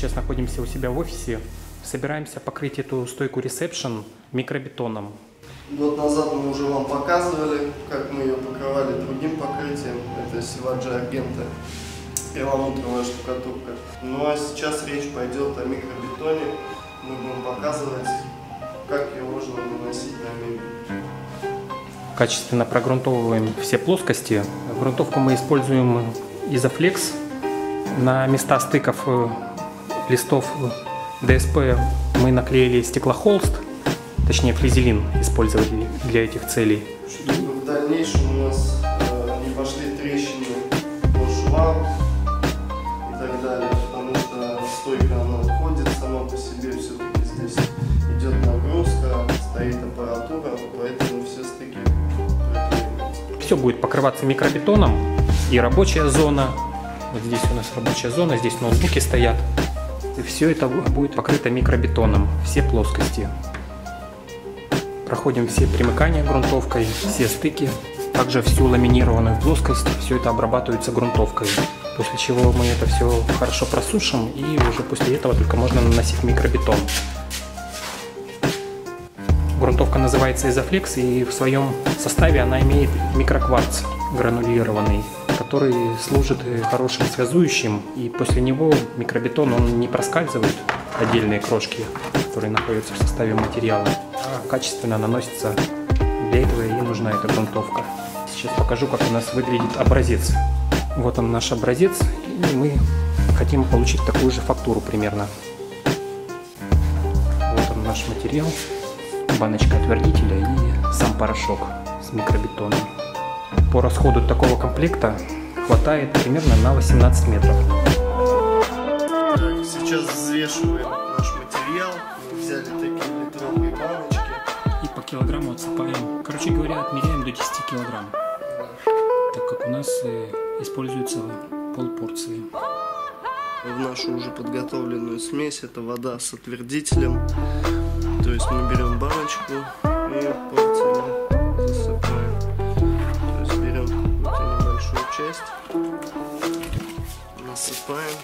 сейчас находимся у себя в офисе. Собираемся покрыть эту стойку ресепшн микробетоном. Год назад мы уже вам показывали, как мы ее покрывали другим покрытием. Это Сиваджи Аргента, перламутровая штукатурка. Ну а сейчас речь пойдет о микробетоне. Мы будем показывать, как ее можно наносить на мебель. Качественно прогрунтовываем все плоскости. Грунтовку мы используем изофлекс на места стыков э, листов ДСП мы наклеили стеклохолст, точнее флизелин использовали для этих целей. В дальнейшем у нас э, не пошли трещины по швам и так далее, потому что стойка она ходит сама по себе, все-таки здесь идет нагрузка, стоит аппаратура, поэтому все стыки. Все будет покрываться микробетоном и рабочая зона, вот здесь у нас рабочая зона, здесь ноутбуки стоят. И все это будет покрыто микробетоном, все плоскости. Проходим все примыкания грунтовкой, все стыки. Также всю ламинированную плоскость, все это обрабатывается грунтовкой. После чего мы это все хорошо просушим и уже после этого только можно наносить микробетон. Грунтовка называется Изофлекс и в своем составе она имеет микрокварц гранулированный который служит хорошим связующим, и после него микробетон он не проскальзывает отдельные крошки, которые находятся в составе материала, а качественно наносится. Для этого и нужна эта грунтовка. Сейчас покажу, как у нас выглядит образец. Вот он наш образец, и мы хотим получить такую же фактуру примерно. Вот он наш материал, баночка отвердителя и сам порошок с микробетоном. По расходу такого комплекта хватает примерно на 18 метров. Сейчас взвешиваем наш материал. Мы взяли такие литровые баночки. И по килограмму отсыпаем. Короче говоря, отмеряем до 10 килограмм. Так как у нас э, используется полпорции. В нашу уже подготовленную смесь это вода с отвердителем. То есть мы берем баночку и насыпаем,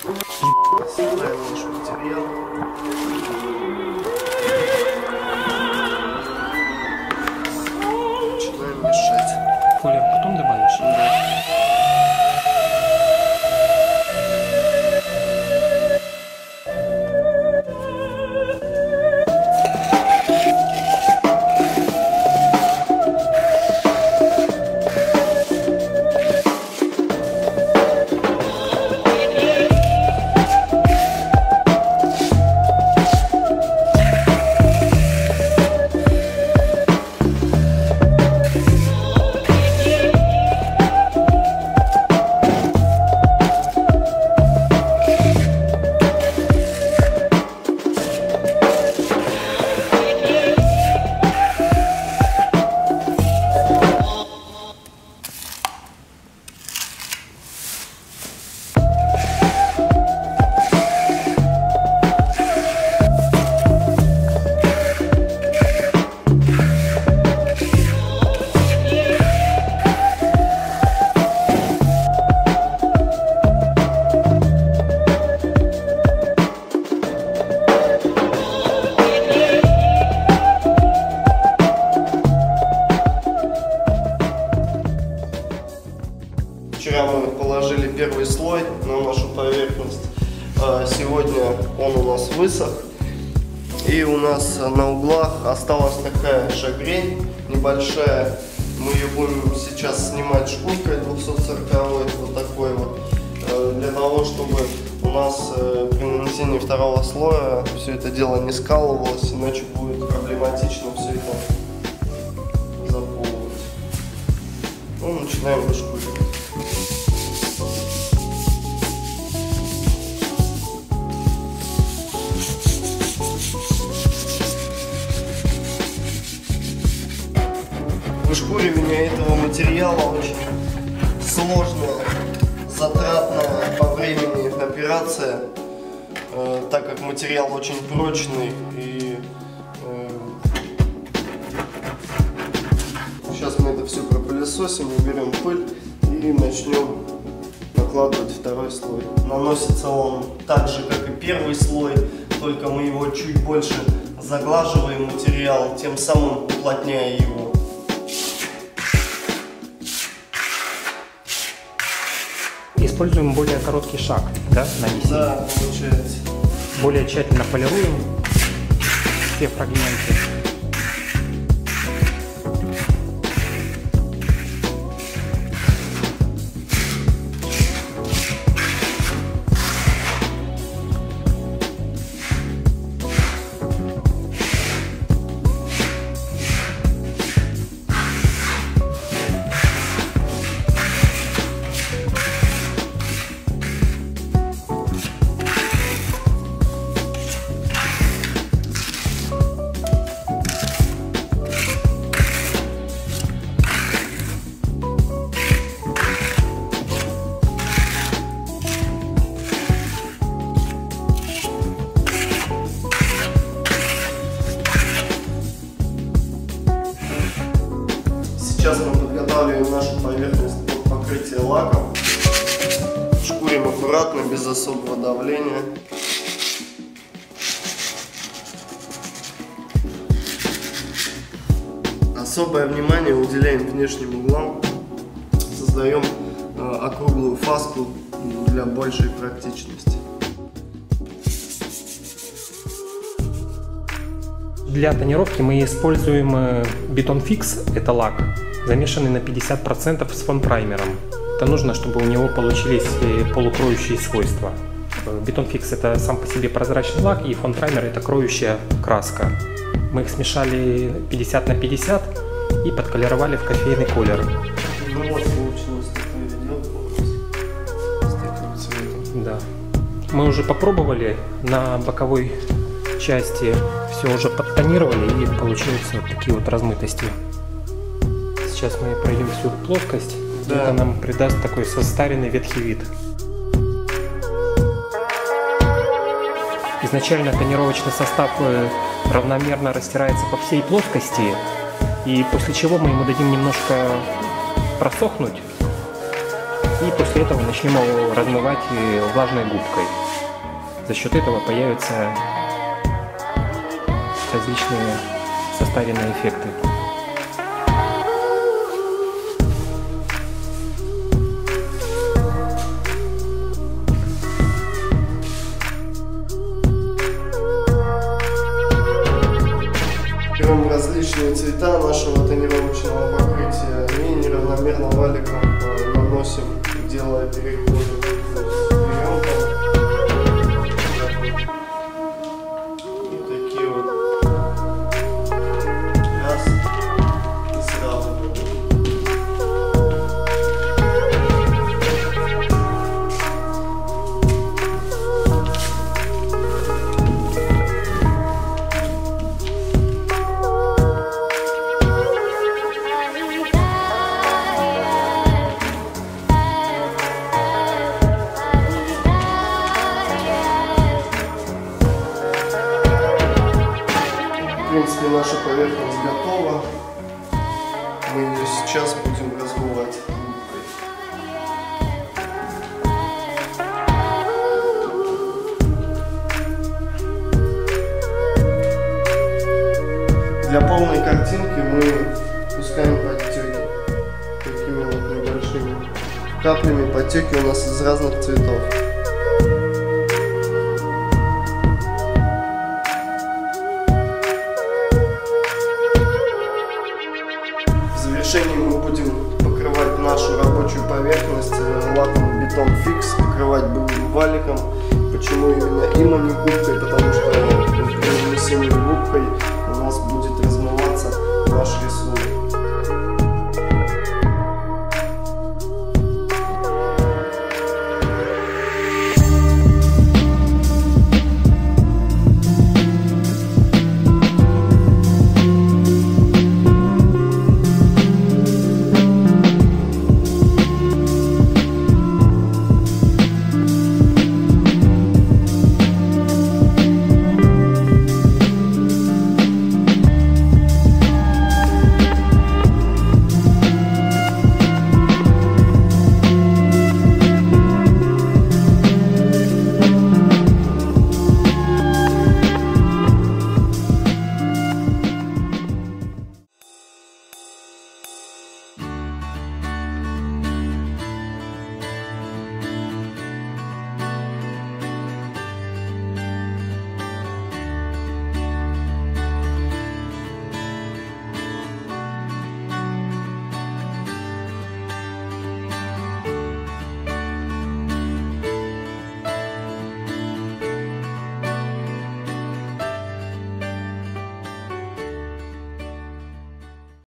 насыпаем наш материал. Вчера мы положили первый слой на нашу поверхность. А Сегодня он у нас высох. И у нас на углах осталась такая шагрень небольшая. Мы ее будем сейчас снимать шкуркой 240 вот такой вот. э, Для того, чтобы у нас э, при нанесении второго слоя все это дело не скалывалось, иначе будет проблематично все это заполнить. Ну, начинаем вышкуривать. Вышкуривание этого материала очень сложная, затратная по времени операция, э, так как материал очень прочный и э, сейчас мы это все пропылесосим, уберем пыль и начнем накладывать второй слой. Наносится он так же, как и первый слой, только мы его чуть больше заглаживаем материал, тем самым уплотняя его. Используем более короткий шаг, да, нанесения? Да, получается. Более тщательно полируем все фрагменты. Аккуратно, без особого давления. Особое внимание уделяем внешним углам. Создаем э, округлую фаску для большей практичности. Для тонировки мы используем э, бетон фикс, это лак, замешанный на 50% с фон-праймером. Это нужно, чтобы у него получились э, полукроющие свойства. Э, Бетон фикс это сам по себе прозрачный лак, и фон-праймер это кроющая краска. Мы их смешали 50 на 50 и подколеровали в кофейный колер. Ну вот получилось такое с таким цветом. Да. Мы уже попробовали на боковой части все уже подтонировали и получаются вот такие вот размытости. Сейчас мы пройдем всю плоскость. И Да. Это нам придаст такой состаренный ветхий вид. Изначально тонировочный состав э, равномерно растирается по всей плоскости, и после чего мы ему дадим немножко просохнуть, и после этого начнем его размывать э, влажной губкой. За счет этого появятся различные состаренные эффекты. Берем различные цвета нашего тонировочного покрытия и неравномерно валиком э, наносим, делая переходы. Принципе, наша поверхность готова. Мы ее сейчас будем размывать. Для полной картинки мы пускаем подтеки такими вот небольшими каплями. Подтеки у нас из разных цветов. покрывать былым валиком. Почему именно им, а не губкой? Потому что ну, именно синей губкой у нас будет размываться наш рисунок.